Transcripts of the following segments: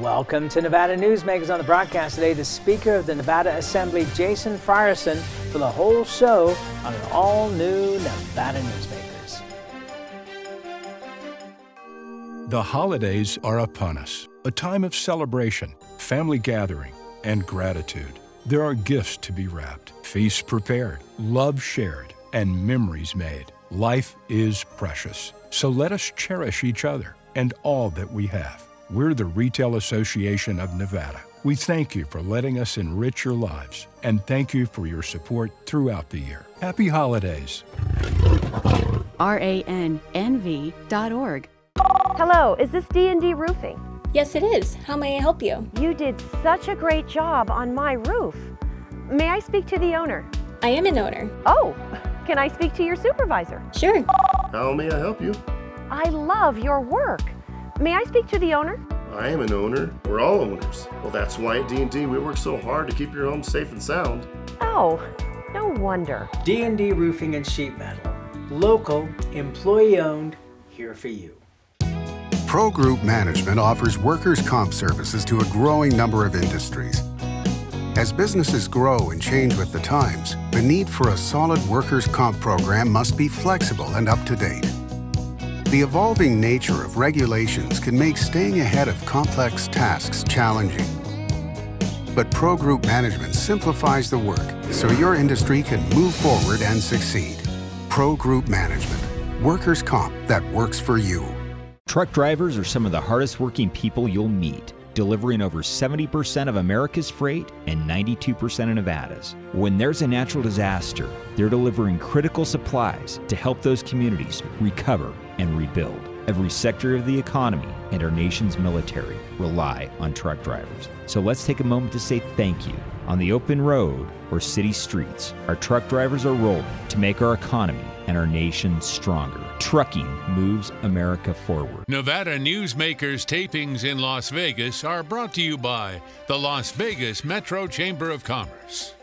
Welcome to Nevada Newsmakers on the broadcast today. The Speaker of the Nevada Assembly, Jason Frierson, for the whole show on an all new Nevada Newsmakers. The holidays are upon us, a time of celebration, family gathering, and gratitude. There are gifts to be wrapped, feasts prepared, love shared, and memories made. Life is precious, so let us cherish each other and all that we have. We're the Retail Association of Nevada. We thank you for letting us enrich your lives and thank you for your support throughout the year. Happy holidays. ranv.org. Hello, is this D&D Roofing? Yes, it is. How may I help you? You did such a great job on my roof. May I speak to the owner? I am an owner. Oh, can I speak to your supervisor? Sure. How may I help you? I love your work. May I speak to the owner? I am an owner. We're all owners. Well, that's why at D&D we work so hard to keep your home safe and sound. Oh, no wonder. D&D Roofing and Sheet Metal. Local, employee-owned, here for you. Pro Group Management offers workers' comp services to a growing number of industries. As businesses grow and change with the times, the need for a solid workers' comp program must be flexible and up to date. The evolving nature of regulations can make staying ahead of complex tasks challenging. But Pro Group Management simplifies the work so your industry can move forward and succeed. Pro Group Management. Workers' comp that works for you. Truck drivers are some of the hardest working people you'll meet, delivering over 70% of America's freight and 92% of Nevada's. When there's a natural disaster, they're delivering critical supplies to help those communities recover and rebuild. Every sector of the economy and our nation's military rely on truck drivers. So let's take a moment to say thank you. On the open road or city streets, our truck drivers are rolling to make our economy and our nation stronger. Trucking moves America forward. Nevada Newsmakers tapings in Las Vegas are brought to you by the Las Vegas Metro Chamber of Commerce.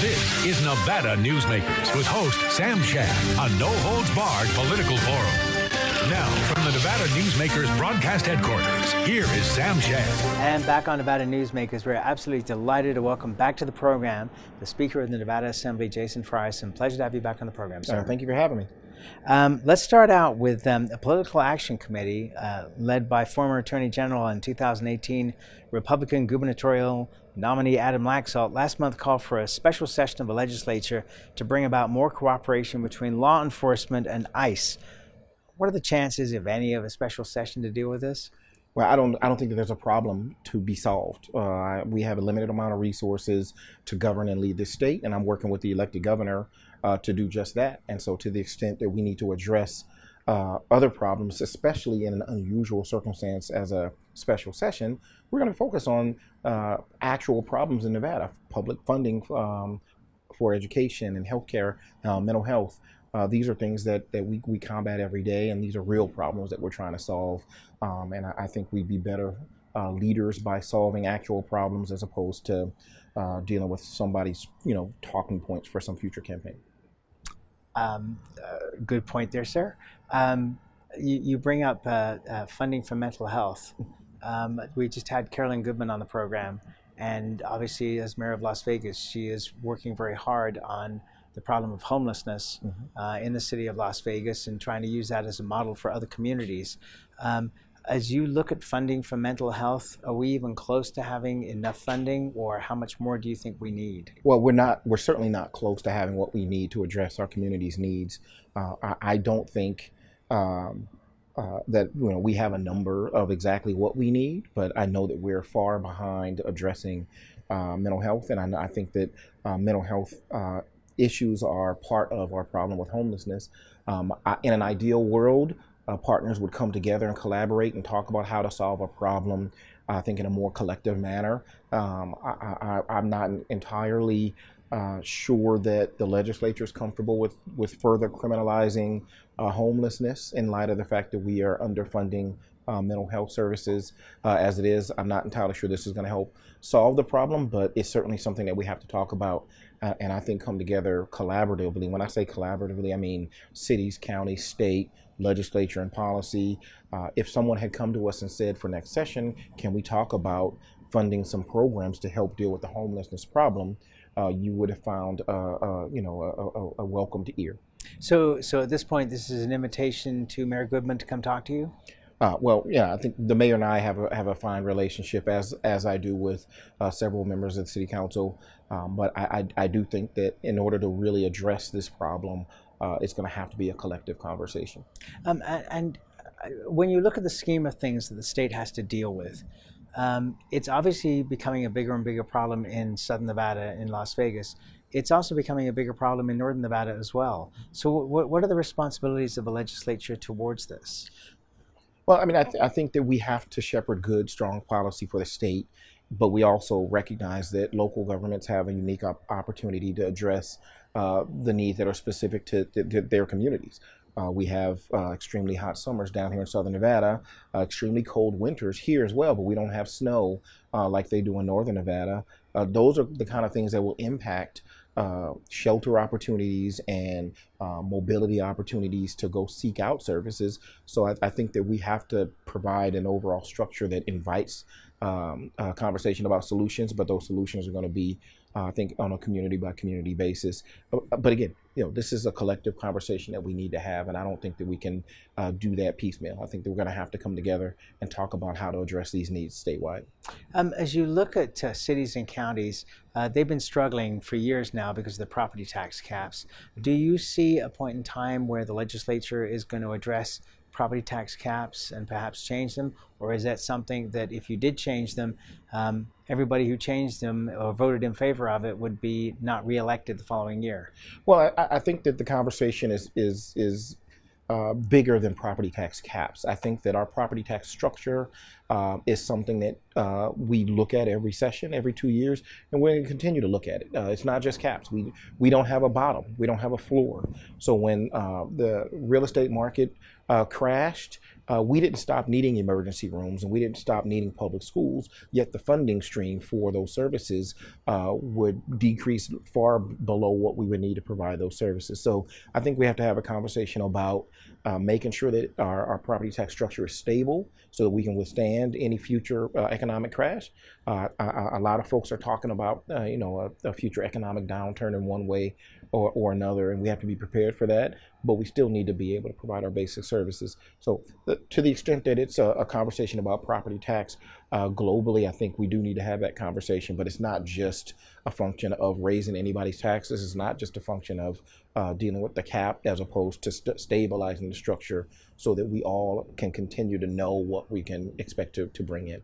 This is Nevada Newsmakers with host Sam Shad, a no holds barred political forum. Now, from the Nevada Newsmakers broadcast headquarters, here is Sam Shad. And back on Nevada Newsmakers, we're absolutely delighted to welcome back to the program the Speaker of the Nevada Assembly, Jason Frierson. Pleasure to have you back on the program, sir. Uh, thank you for having me. Um, let's start out with um, a political action committee uh, led by former Attorney General in 2018 Republican gubernatorial nominee Adam Laxalt last month called for a special session of the legislature to bring about more cooperation between law enforcement and ICE. What are the chances, if any, of a special session to deal with this? Well, I don't. I don't think that there's a problem to be solved. Uh, we have a limited amount of resources to govern and lead this state, and I'm working with the elected governor uh, to do just that. And so, to the extent that we need to address uh, other problems, especially in an unusual circumstance as a special session, we're going to focus on uh, actual problems in Nevada: public funding um, for education and healthcare, uh, mental health. Uh, these are things that, that we, we combat every day, and these are real problems that we're trying to solve. Um, and I, I, think we'd be better uh, leaders by solving actual problems as opposed to uh, dealing with somebody's you know talking points for some future campaign. Um, uh, good point there, sir. Um, you, you, bring up uh, uh, funding for mental health. Um, we just had Carolyn Goodman on the program, and obviously, as mayor of Las Vegas, she is working very hard on the problem of homelessness mm-hmm. uh, in the city of Las Vegas and trying to use that as a model for other communities. Um, as you look at funding for mental health, are we even close to having enough funding, or how much more do you think we need? Well, we're not. We're certainly not close to having what we need to address our community's needs. Uh, I, I, don't think um, uh, that you know we have a number of exactly what we need, but I know that we're far behind addressing uh, mental health, and I, I think that uh, mental health uh, issues are part of our problem with homelessness. Um, I, in an ideal world, uh, partners would come together and collaborate and talk about how to solve a problem, I think, in a more collective manner. Um, I, am not entirely uh, sure that the legislature is comfortable with, with further criminalizing uh, homelessness in light of the fact that we are underfunding uh, mental health services uh, as it is. I'm not entirely sure this is going to help solve the problem, but it's certainly something that we have to talk about uh, and I think come together collaboratively. When I say collaboratively, I mean cities, counties, state, legislature, and policy. Uh, if someone had come to us and said for next session, can we talk about funding some programs to help deal with the homelessness problem, uh, you would have found, uh, uh, you know, a, a, a welcomed ear. So, so at this point, this is an invitation to Mayor Goodman to come talk to you. Uh, well, yeah, I think the mayor and I have a, have a fine relationship, as as I do with uh, several members of the city council. Um, but I, I, I, do think that in order to really address this problem, uh, it's going to have to be a collective conversation. Um, and, and, when you look at the scheme of things that the state has to deal with, um, it's obviously becoming a bigger and bigger problem in Southern Nevada, in Las Vegas. It's also becoming a bigger problem in Northern Nevada as well. So, what are the responsibilities of the legislature towards this? Well, I mean, I, th- I think that we have to shepherd good, strong policy for the state, but we also recognize that local governments have a unique op- opportunity to address uh, the needs that are specific to, to their communities. Uh, we have uh, extremely hot summers down here in southern Nevada, uh, extremely cold winters here as well, but we don't have snow uh, like they do in northern Nevada. Uh, those are the kind of things that will impact uh, shelter opportunities and uh, mobility opportunities to go seek out services. So I, I, think that we have to provide an overall structure that invites um, a conversation about solutions, but those solutions are going to be uh, I think on a community by community basis. Uh, but again, you know, this is a collective conversation that we need to have, and I don't think that we can uh, do that piecemeal. I think that we're going to have to come together and talk about how to address these needs statewide. Um, as you look at uh, cities and counties, uh, they've been struggling for years now because of the property tax caps. Do you see a point in time where the legislature is going to address property tax caps and perhaps change them? Or is that something that if you did change them, um, everybody who changed them or voted in favor of it would be not reelected the following year? Well, I, I think that the conversation is is is uh, bigger than property tax caps. I think that our property tax structure uh, is something that uh, we look at every session, every two years, and we're going to continue to look at it. Uh, it's not just caps. We we don't have a bottom. We don't have a floor. So when uh, the real estate market uh, crashed, uh, we didn't stop needing emergency rooms and we didn't stop needing public schools, yet the funding stream for those services uh, would decrease far below what we would need to provide those services. So I think we have to have a conversation about uh, making sure that our, our, property tax structure is stable so that we can withstand any future uh, economic crash. Uh, a, a, lot of folks are talking about, uh, you know, a, a, future economic downturn in one way or, or another, and we have to be prepared for that. But we still need to be able to provide our basic services. So, the, to the extent that it's a, a conversation about property tax uh, globally, I think we do need to have that conversation. But it's not just a function of raising anybody's taxes. It's not just a function of uh, dealing with the cap as opposed to st- stabilizing the structure so that we all can continue to know what we can expect to, to bring in.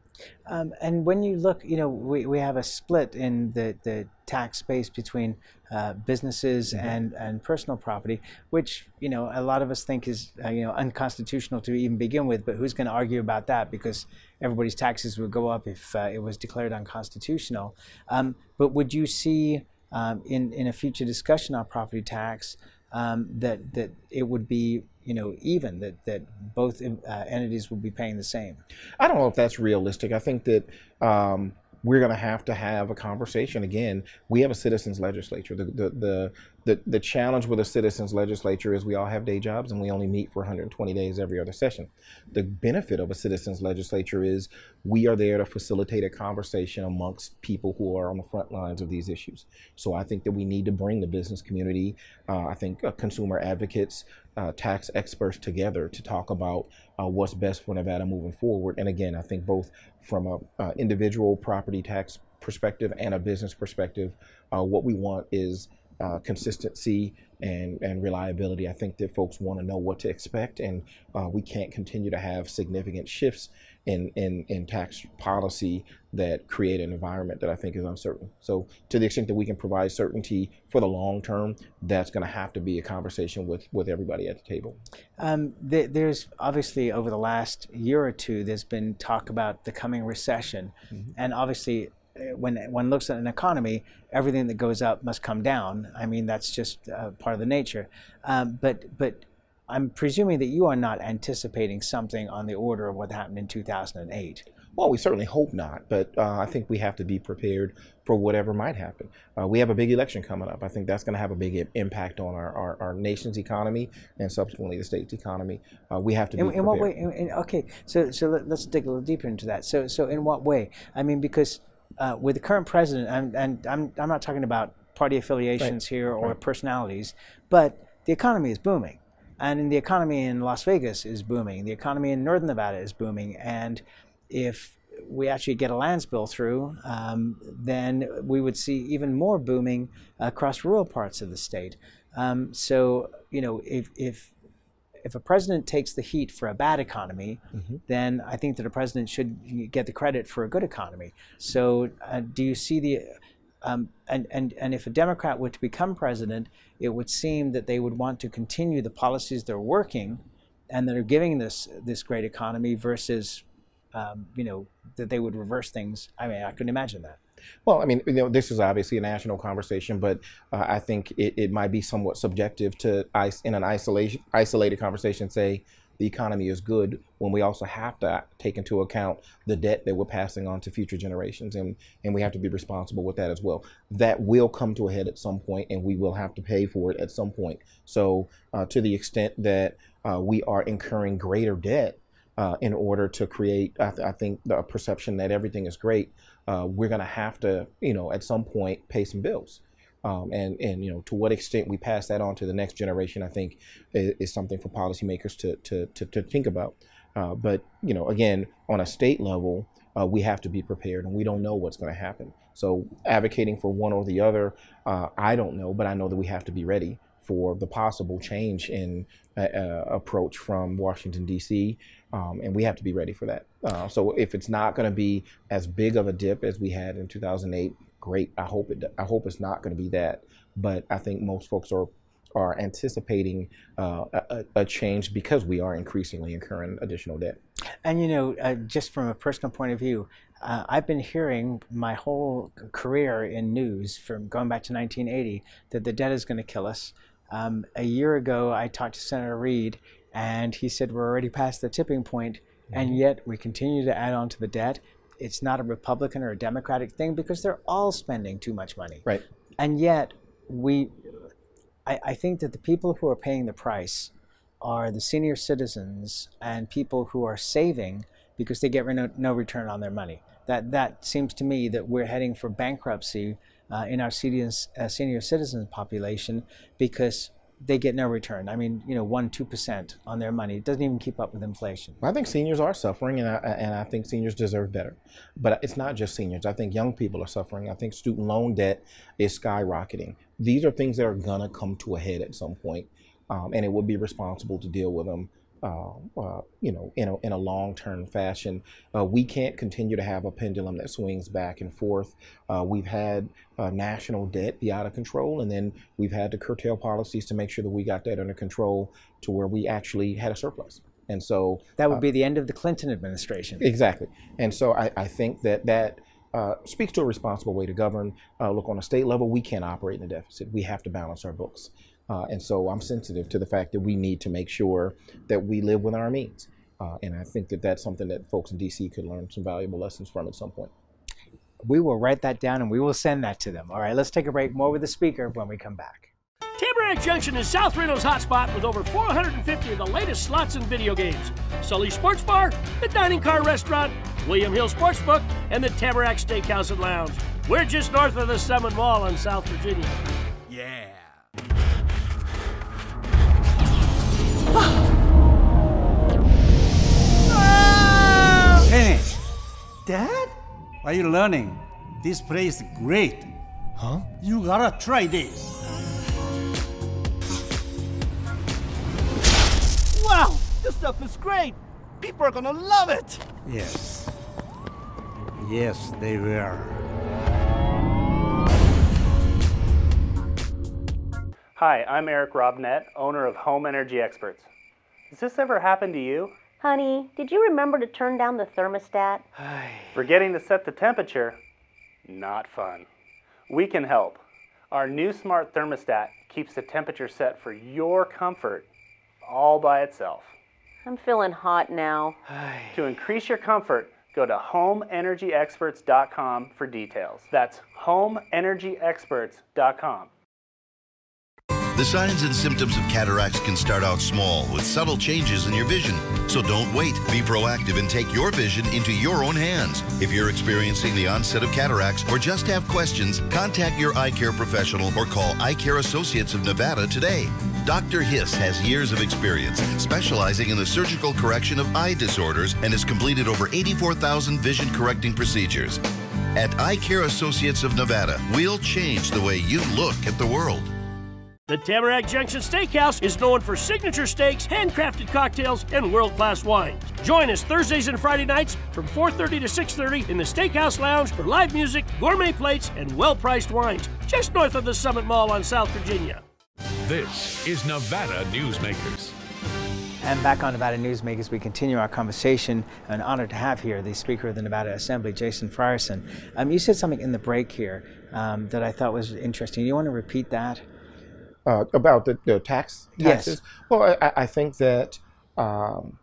Um, and when you look, you know, we, we have a split in the, the tax space between uh, businesses mm-hmm. and, and personal property, which, you know, a lot of us think is, uh, you know, unconstitutional to even begin with, but who's going to argue about that? Because everybody's taxes would go up if uh, it was declared unconstitutional. Um, but would you see um, in, in a future discussion on property tax um, that, that it would be you know even that that both uh, entities would be paying the same. I don't know if that's realistic. I think that um, we're going to have to have a conversation again. We have a citizens legislature. The, the the the the challenge with a citizens legislature is we all have day jobs and we only meet for 120 days every other session. The benefit of a citizens legislature is we are there to facilitate a conversation amongst people who are on the front lines of these issues. So I think that we need to bring the business community, uh, I think uh, consumer advocates, uh, tax experts together to talk about uh, what's best for Nevada moving forward. And again, I think both from a individual property tax perspective and a business perspective, uh, what we want is uh, consistency and, and reliability. I think that folks want to know what to expect, and uh, we can't continue to have significant shifts in, in, in tax policy that create an environment that I think is uncertain. So, to the extent that we can provide certainty for the long term, that's going to have to be a conversation with, with everybody at the table. Um, th- there's obviously over the last year or two, there's been talk about the coming recession, mm-hmm. and obviously when one looks at an economy, everything that goes up must come down. I mean, that's just uh, part of the nature. Um, but but I'm presuming that you are not anticipating something on the order of what happened in 2008. Well, we certainly hope not, but uh, I think we have to be prepared for whatever might happen. Uh, we have a big election coming up. I think that's going to have a big impact on our, our, our, nation's economy and subsequently the state's economy. Uh, we have to be in, prepared. In what way? In, in, okay, so so let, us dig a little deeper into that. So so in what way? I mean, because uh, with the current president, and, and I'm I'm not talking about party affiliations right. here or right. personalities, but the economy is booming. And the economy in Las Vegas is booming. The economy in Northern Nevada is booming. And if we actually get a lands bill through, um, then we would see even more booming across rural parts of the state. Um, so, you know, if, if if a president takes the heat for a bad economy, mm-hmm. then I think that a president should get the credit for a good economy. So, uh, do you see the um, and, and, and if a Democrat were to become president, it would seem that they would want to continue the policies that are working and that are giving this this great economy versus um, you know, that they would reverse things. I mean, I couldn't imagine that. Well, I mean, you know, this is obviously a national conversation, but uh, I think it, it might be somewhat subjective to in an isolation isolated conversation say the economy is good when we also have to take into account the debt that we're passing on to future generations and and we have to be responsible with that as well. That will come to a head at some point and we will have to pay for it at some point. So uh, to the extent that uh, we are incurring greater debt uh, in order to create, I, th- I, think, the perception that everything is great, uh, we're going to have to, you know, at some point pay some bills. Um, and, and, you know, to what extent we pass that on to the next generation, I think is, is something for policymakers to, to, to, to think about. Uh, but, you know, again, on a state level, uh, we have to be prepared and we don't know what's going to happen. So advocating for one or the other, uh, I don't know, but I know that we have to be ready for the possible change in uh, approach from Washington, D.C. Um, and we have to be ready for that. Uh, so if it's not going to be as big of a dip as we had in 2008, great. I hope it. I hope it's not going to be that. But I think most folks are are anticipating uh, a, a, change because we are increasingly incurring additional debt. And you know, uh, just from a personal point of view, uh, I've been hearing my whole career in news from going back to 1980 that the debt is going to kill us. Um, a year ago, I talked to Senator Reid, and he said we're already past the tipping point, mm-hmm. and yet we continue to add on to the debt. It's not a Republican or a Democratic thing because they're all spending too much money. Right. And yet, we, I, I think that the people who are paying the price are the senior citizens and people who are saving because they get no, no return on their money. That that seems to me that we're heading for bankruptcy uh, in our senior, uh, senior citizen population because they get no return. I mean, you know, one, two percent on their money. It doesn't even keep up with inflation. I think seniors are suffering, and I, and I think seniors deserve better. But it's not just seniors. I think young people are suffering. I think student loan debt is skyrocketing. These are things that are gonna come to a head at some point, um, and it would be responsible to deal with them uh, uh, you know, in a, in a long-term fashion. Uh, we can't continue to have a pendulum that swings back and forth. Uh, we've had uh, national debt be out of control, and then we've had to curtail policies to make sure that we got that under control to where we actually had a surplus. And so that would be the end of the Clinton administration. Exactly. And so I, I think that that uh, speaks to a responsible way to govern. Uh, look, on a state level, we can't operate in a deficit. We have to balance our books. Uh, and so I'm sensitive to the fact that we need to make sure that we live within our means. Uh, and I think that that's something that folks in DC could learn some valuable lessons from at some point. We will write that down and we will send that to them. All right, let's take a break. More with the speaker when we come back. Tamarack Junction is South Reno's hotspot with over 450 of the latest slots and video games. Sully Sports Bar, the Dining Car Restaurant, William Hill Sportsbook, and the Tamarack Steakhouse and Lounge. We're just north of the Summit Mall in South Virginia. Kenny! Dad? Are you learning? This place is great. Huh? You gotta try this. Wow! This stuff is great! People are gonna love it! Yes. Yes, they will. Hi, I'm Eric Robnett, owner of Home Energy Experts. Has this ever happened to you? Honey, did you remember to turn down the thermostat? Forgetting to set the temperature. not fun. We can help. Our new smart thermostat keeps the temperature set for your comfort all by itself. I'm feeling hot now. To increase your comfort, go to homeenergyexperts.com for details. That's homeenergyexperts.com. The signs and symptoms of cataracts can start out small with subtle changes in your vision. So don't wait. Be proactive and take your vision into your own hands. If you're experiencing the onset of cataracts or just have questions, contact your eye care professional or call Eye Care Associates of Nevada today. Dr. Hiss has years of experience specializing in the surgical correction of eye disorders and has completed over 84,000 vision correcting procedures. At Eye Care Associates of Nevada, we'll change the way you look at the world. The Tamarack Junction Steakhouse is known for signature steaks, handcrafted cocktails, and world-class wines. Join us Thursdays and Friday nights from 4:30 to 6:30 in the Steakhouse Lounge for live music, gourmet plates, and well-priced wines, just north of the Summit Mall on South Virginia. This is Nevada Newsmakers. And back on Nevada Newsmakers, we continue our conversation. An honor to have here the Speaker of the Nevada Assembly, Jason Frierson. Um, you said something in the break here um, that I thought was interesting. Do you want to repeat that? Uh, about the, the tax Yes. taxes. Well, I, I think that um,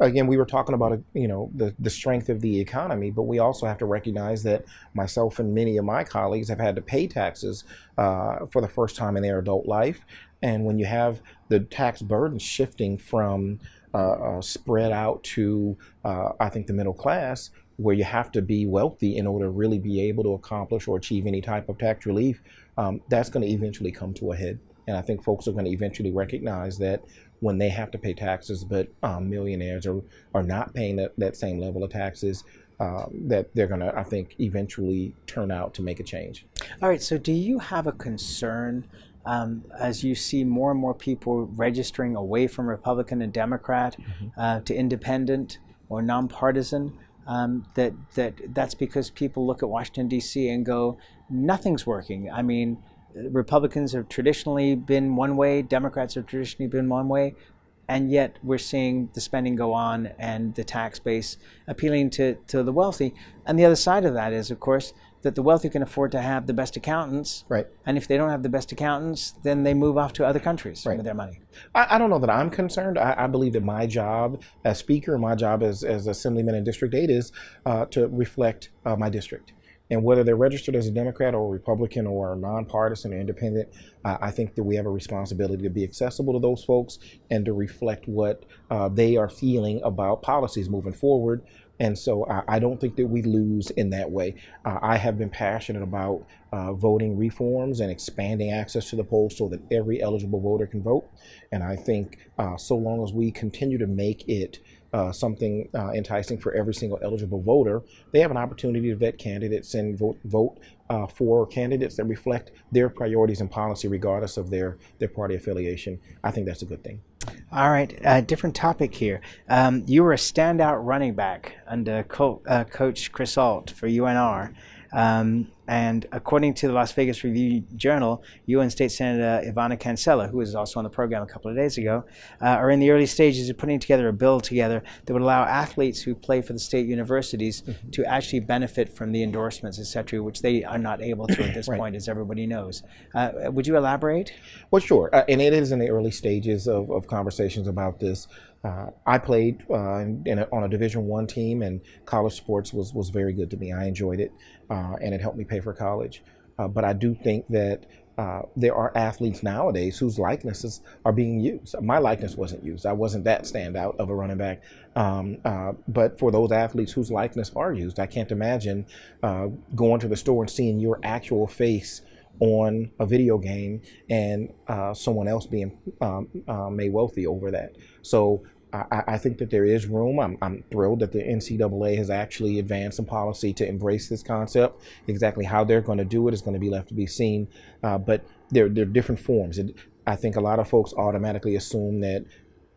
again we were talking about you know the the strength of the economy, but we also have to recognize that myself and many of my colleagues have had to pay taxes uh, for the first time in their adult life, and when you have the tax burden shifting from uh, uh, spread out to uh, I think the middle class, where you have to be wealthy in order to really be able to accomplish or achieve any type of tax relief, um, that's going to eventually come to a head. And I think folks are going to eventually recognize that when they have to pay taxes, but um, millionaires are, are not paying that, that same level of taxes, um, that they're going to, I think, eventually turn out to make a change. All right, so do you have a concern um, as you see more and more people registering away from Republican and Democrat uh, to independent or nonpartisan? Um, that that that's because people look at Washington D.C. and go, nothing's working. I mean, Republicans have traditionally been one way, Democrats have traditionally been one way, and yet we're seeing the spending go on and the tax base appealing to, to the wealthy. And the other side of that is, of course, that the wealthy can afford to have the best accountants. Right. And if they don't have the best accountants, then they move off to other countries right. with their money. I, I don't know that I'm concerned. I, I believe that my job as speaker, my job as, as assemblyman in District 8 is uh, to reflect uh, my district. And whether they're registered as a Democrat or a Republican or nonpartisan or independent, uh, I think that we have a responsibility to be accessible to those folks and to reflect what uh, they are feeling about policies moving forward. And so I, I don't think that we lose in that way. Uh, I have been passionate about uh, voting reforms and expanding access to the polls so that every eligible voter can vote. And I think uh, so long as we continue to make it uh, something uh, enticing for every single eligible voter, they have an opportunity to vet candidates and vote vote uh, for candidates that reflect their priorities and policy, regardless of their their party affiliation. I think that's a good thing. All right, uh, different topic here. Um, you were a standout running back under uh, Coach Chris Ault for UNR. Um, and according to the Las Vegas Review Journal, UN State Senator Ivana Cancela, who was also on the program a couple of days ago, uh, are in the early stages of putting together a bill together that would allow athletes who play for the state universities to actually benefit from the endorsements, et cetera, which they are not able to at this Right. point, as everybody knows. Uh, would you elaborate? Well, sure. Uh, and it is in the early stages of, of conversations about this. Uh, I played uh, in, a, on a Division One team, and college sports was, was very good to me. I enjoyed it, uh, and it helped me pay for college. Uh, but I do think that uh, there are athletes nowadays whose likenesses are being used. My likeness wasn't used. I wasn't that standout of a running back. Um, uh, but for those athletes whose likeness are used, I can't imagine uh, going to the store and seeing your actual face on a video game and uh, someone else being um, uh, made wealthy over that. So I, I think that there is room. I'm, I'm thrilled that the NCAA has actually advanced some policy to embrace this concept. Exactly how they're going to do it is going to be left to be seen. Uh, but there, there are different forms. It, I think a lot of folks automatically assume that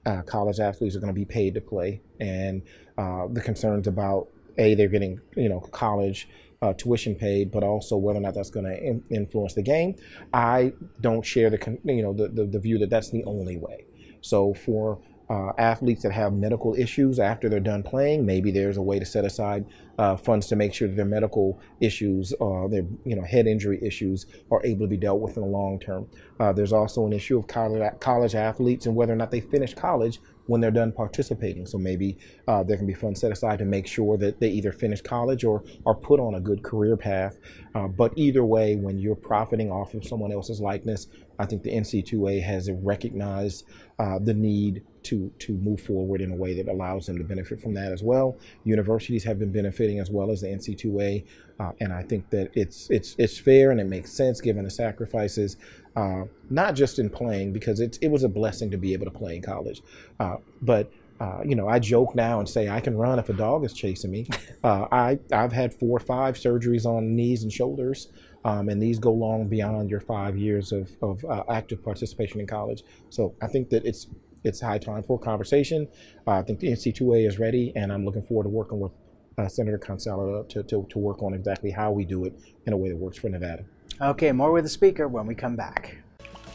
uh, college athletes are going to be paid to play, and uh, the concerns about a they're getting you know college uh, tuition paid, but also whether or not that's going to in- influence the game. I don't share the you know the, the, the view that that's the only way. So for uh, athletes that have medical issues after they're done playing, maybe there's a way to set aside uh, funds to make sure that their medical issues, uh, their you know head injury issues, are able to be dealt with in the long term. Uh, there's also an issue of college, college athletes and whether or not they finish college when they're done participating. So maybe uh, there can be funds set aside to make sure that they either finish college or are put on a good career path. Uh, but either way, when you're profiting off of someone else's likeness, I think the NC2A has recognized uh, the need to to move forward in a way that allows them to benefit from that as well. Universities have been benefiting as well as the NC2A, uh, and I think that it's it's it's fair and it makes sense given the sacrifices, uh, not just in playing because it's it was a blessing to be able to play in college, uh, but. Uh, you know, I joke now and say I can run if a dog is chasing me. Uh, I I've had four or five surgeries on knees and shoulders. Um, and these go long beyond your five years of, of uh, active participation in college. So I think that it's it's high time for a conversation. Uh, I think the NC2A is ready, and I'm looking forward to working with uh, Senator Cancela to, to, to work on exactly how we do it in a way that works for Nevada. Okay, more with the speaker when we come back.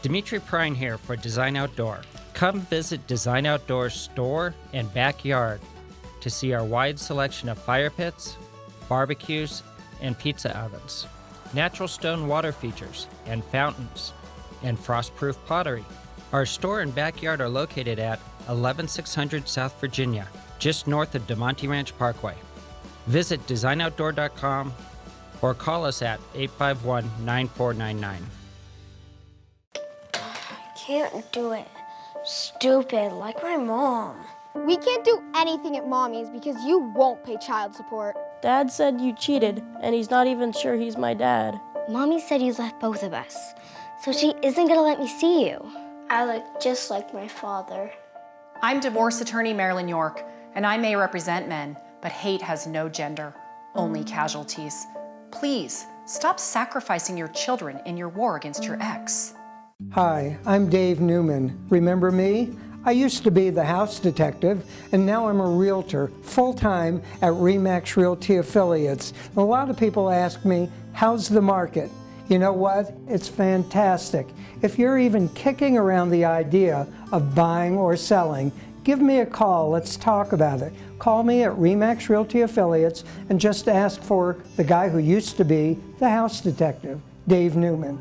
Dimitri Prine here for Design Outdoor. Come visit Design Outdoor's store and backyard to see our wide selection of fire pits, barbecues, and pizza ovens, natural stone water features and fountains, and frost-proof pottery. Our store and backyard are located at 11600 South Virginia, just north of Damonte Ranch Parkway. Visit designoutdoor.com or call us at 851 9499. I Can't do it. Stupid, like my mom. We can't do anything at Mommy's because you won't pay child support. Dad said you cheated, and he's not even sure he's my dad. Mommy said you left both of us, so she isn't gonna let me see you. I look just like my father. I'm divorce attorney Marilyn York, and I may represent men, but hate has no gender, only casualties. Please stop sacrificing your children in your war against your ex. Hi, I'm Dave Newman. Remember me? I used to be the house detective, and now I'm a realtor full time at REMAX Realty Affiliates. A lot of people ask me, How's the market? You know what? It's fantastic. If you're even kicking around the idea of buying or selling, give me a call. Let's talk about it. Call me at REMAX Realty Affiliates and just ask for the guy who used to be the house detective, Dave Newman.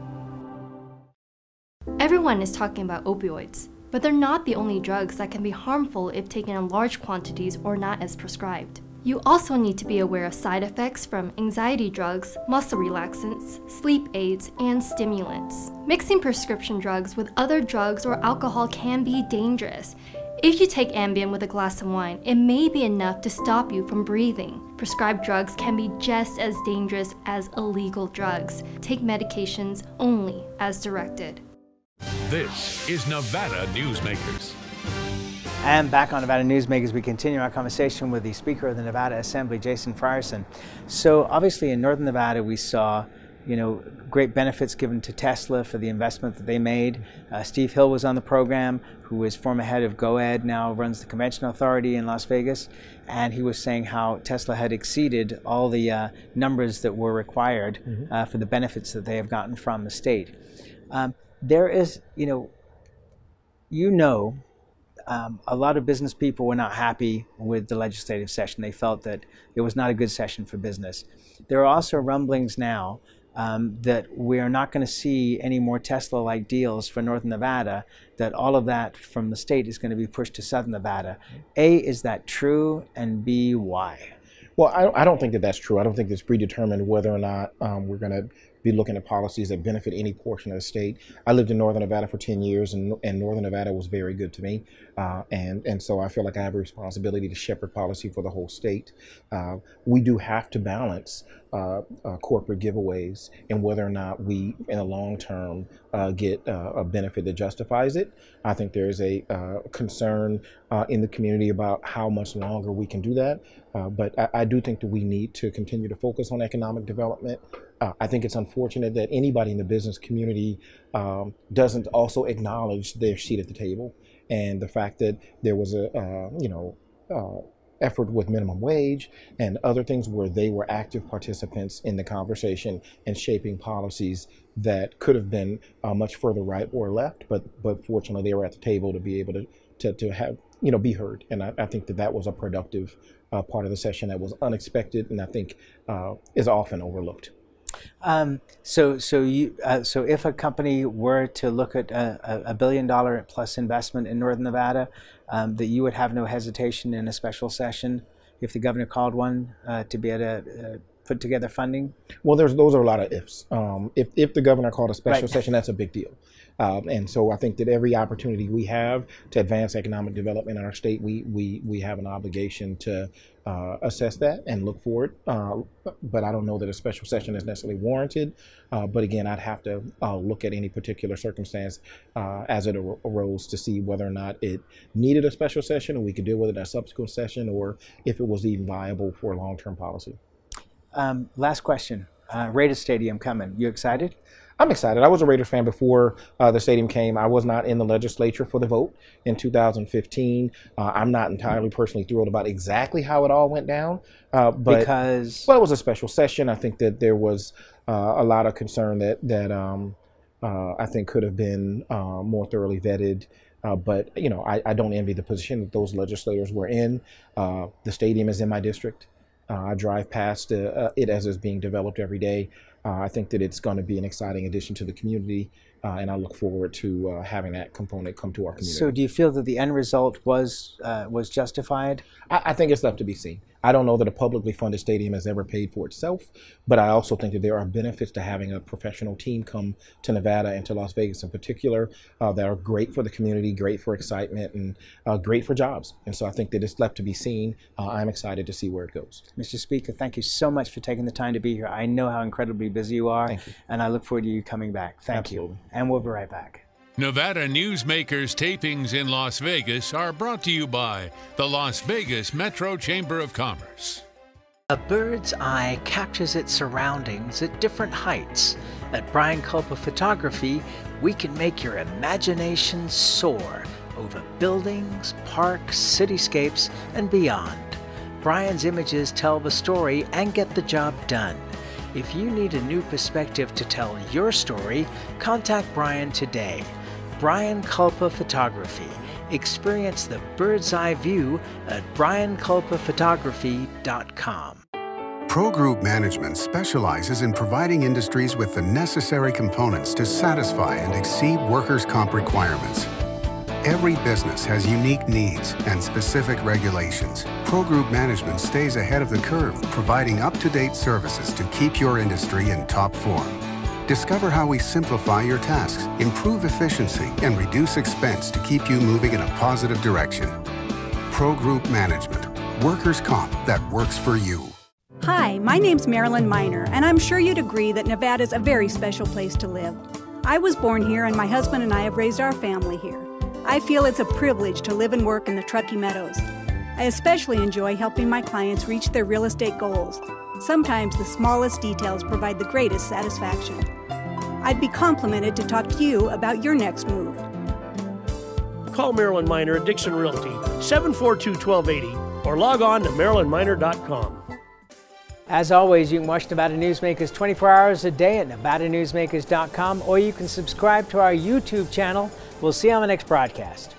Everyone is talking about opioids, but they're not the only drugs that can be harmful if taken in large quantities or not as prescribed. You also need to be aware of side effects from anxiety drugs, muscle relaxants, sleep aids, and stimulants. Mixing prescription drugs with other drugs or alcohol can be dangerous. If you take Ambien with a glass of wine, it may be enough to stop you from breathing. Prescribed drugs can be just as dangerous as illegal drugs. Take medications only as directed. This is Nevada Newsmakers. And back on Nevada Newsmakers, we continue our conversation with the Speaker of the Nevada Assembly, Jason Frierson. So obviously in Northern Nevada, we saw you know, great benefits given to Tesla for the investment that they made. Uh, Steve Hill was on the program, who is former head of GOED, now runs the Convention Authority in Las Vegas, and he was saying how Tesla had exceeded all the uh, numbers that were required mm-hmm. uh, for the benefits that they have gotten from the state. Um, there is, you know, you know um, a lot of business people were not happy with the legislative session. They felt that it was not a good session for business. There are also rumblings now um, that we are not going to see any more Tesla like deals for Northern Nevada, that all of that from the state is going to be pushed to Southern Nevada. A, is that true? And B, why? Well, I, I don't think that that's true. I don't think it's predetermined whether or not um, we're going to be looking at policies that benefit any portion of the state. I lived in Northern Nevada for 10 years, and, and Northern Nevada was very good to me. Uh, and, and so I feel like I have a responsibility to shepherd policy for the whole state. Uh, we do have to balance uh, uh corporate giveaways and whether or not we, in the long term, uh, get uh, a benefit that justifies it. I think there's a concern in the community about how much longer we can do that. But I, I do think that we need to continue to focus on economic development. Uh, I think it's unfortunate that anybody in the business community um, doesn't also acknowledge their seat at the table and the fact that there was a uh, you know uh, effort with minimum wage and other things where they were active participants in the conversation and shaping policies that could have been uh, much further right or left, but but fortunately they were at the table to be able to to, to have you know be heard. And I, I think that that was a productive uh, part of the session that was unexpected, and I think uh, is often overlooked. Um, so, so you, uh, so if a company were to look at a, a billion dollar plus investment in Northern Nevada, um, that you would have no hesitation in a special session if the governor called one uh, to be able to uh, put together funding? Well, there's those are a lot of ifs. Um, if if the governor called a special Right. session, that's a big deal. Um, and so I think that every opportunity we have to advance economic development in our state, we we we have an obligation to uh, assess that and look for it. Uh, but I don't know that a special session is necessarily warranted. Uh, but again, I'd have to uh, look at any particular circumstance uh, as it ar- arose to see whether or not it needed a special session, or we could deal with it at a subsequent session, or if it was even viable for long-term policy. Um, last question. Uh, Raiders Stadium coming. You excited? I'm excited. I was a Raiders fan before uh, the stadium came. I was not in the legislature for the vote in 2015. Uh, I'm not entirely personally thrilled about exactly how it all went down. Uh, but Because- well, it was a special session. I think that there was uh, a lot of concern that that um, uh, I think could have been uh, more thoroughly vetted. Uh, but you know, I, I don't envy the position that those legislators were in. Uh, the stadium is in my district. Uh, I drive past it as it's being developed every day. Uh, I think that it's going to be an exciting addition to the community, uh, and I look forward to uh, having that component come to our community. So, do you feel that the end result was uh, was justified? I, I think it's left to be seen. I don't know that a publicly funded stadium has ever paid for itself, but I also think that there are benefits to having a professional team come to Nevada and to Las Vegas in particular uh, that are great for the community, great for excitement, and uh, great for jobs. And so I think that it's left to be seen. Uh, I'm excited to see where it goes. Mr. Speaker, thank you so much for taking the time to be here. I know how incredibly busy you are, and I look forward to you coming back. Thank you. And we'll be right back. Nevada Newsmakers tapings in Las Vegas are brought to you by the Las Vegas Metro Chamber of Commerce. A bird's eye captures its surroundings at different heights. At Brian Culpa Photography, we can make your imagination soar over buildings, parks, cityscapes, and beyond. Brian's images tell the story and get the job done. If you need a new perspective to tell your story, contact Brian today. Brian Culpa Photography. Experience the bird's eye view at brianculpaphotography.com. Pro Group Management specializes in providing industries with the necessary components to satisfy and exceed workers' comp requirements. Every business has unique needs and specific regulations. Pro Group Management stays ahead of the curve, providing up-to-date services to keep your industry in top form. Discover how we simplify your tasks, improve efficiency, and reduce expense to keep you moving in a positive direction. Pro Group Management. Workers' comp that works for you. Hi, my name's Marilyn Miner, and I'm sure you'd agree that Nevada's a very special place to live. I was born here, and my husband and I have raised our family here. I feel it's a privilege to live and work in the Truckee Meadows. I especially enjoy helping my clients reach their real estate goals. Sometimes the smallest details provide the greatest satisfaction. I'd be complimented to talk to you about your next move. Call Marilyn Miner at Dickson Realty, 742 1280, or log on to marilynminer.com. As always, you can watch Nevada Newsmakers 24 hours a day at nevadanewsmakers.com or you can subscribe to our YouTube channel. We'll see you on the next broadcast.